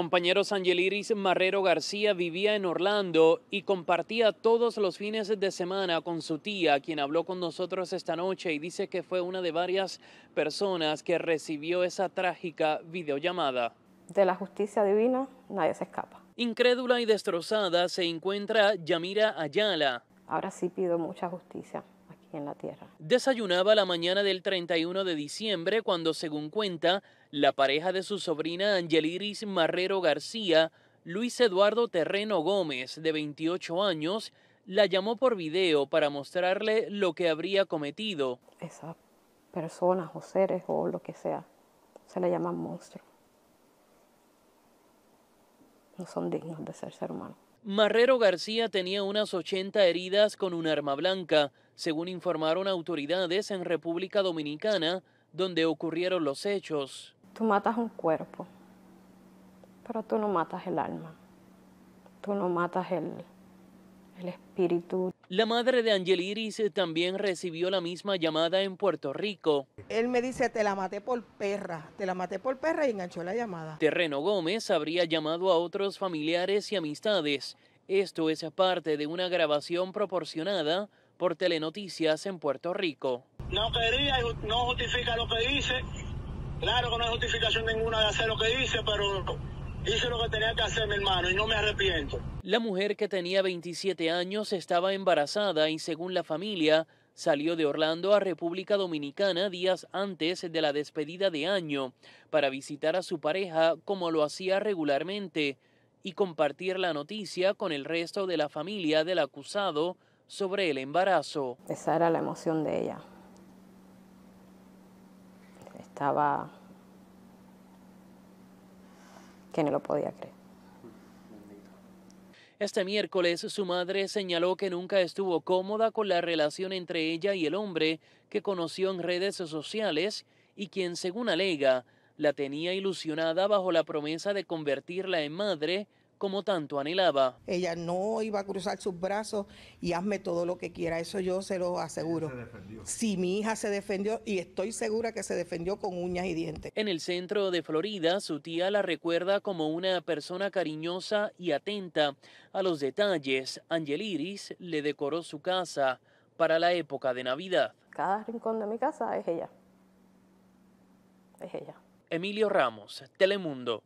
Compañeros Angeliris Marrero García vivía en Orlando y compartía todos los fines de semana con su tía, quien habló con nosotros esta noche y dice que fue una de varias personas que recibió esa trágica videollamada. De la justicia divina nadie se escapa. Incrédula y destrozada se encuentra Yamira Ayala. Ahora sí pido mucha justicia en la tierra. Desayunaba la mañana del 31 de diciembre cuando, según cuenta, la pareja de su sobrina Angeliris Marrero García, Luis Eduardo Terreno Gómez, de 28 años, la llamó por video para mostrarle lo que habría cometido. Esas personas o seres o lo que sea se le llaman monstruos. No son dignos de ser ser humano. Marrero García tenía unas 80 heridas con un arma blanca, según informaron autoridades en República Dominicana, donde ocurrieron los hechos. Tú matas un cuerpo, pero tú no matas el alma. Tú no matas el, el espíritu. La madre de Angeliris también recibió la misma llamada en Puerto Rico. Él me dice, te la maté por perra, te la maté por perra y enganchó la llamada. Terreno Gómez habría llamado a otros familiares y amistades. Esto es parte de una grabación proporcionada por Telenoticias en Puerto Rico. No quería, no justifica lo que hice. Claro que no hay justificación ninguna de hacer lo que hice, pero hice lo que tenía que hacer, mi hermano, y no me arrepiento. La mujer que tenía 27 años estaba embarazada y según la familia salió de Orlando a República Dominicana días antes de la despedida de año para visitar a su pareja como lo hacía regularmente y compartir la noticia con el resto de la familia del acusado sobre el embarazo. Esa era la emoción de ella. Estaba que no lo podía creer. Este miércoles su madre señaló que nunca estuvo cómoda con la relación entre ella y el hombre que conoció en redes sociales y quien, según alega, la tenía ilusionada bajo la promesa de convertirla en madre como tanto anhelaba. Ella no iba a cruzar sus brazos y hazme todo lo que quiera, eso yo se lo aseguro. Sí, mi hija se defendió y estoy segura que se defendió con uñas y dientes. En el centro de Florida, su tía la recuerda como una persona cariñosa y atenta a los detalles. Angeliris le decoró su casa para la época de Navidad. Cada rincón de mi casa es ella. Es ella. Emilio Ramos, Telemundo.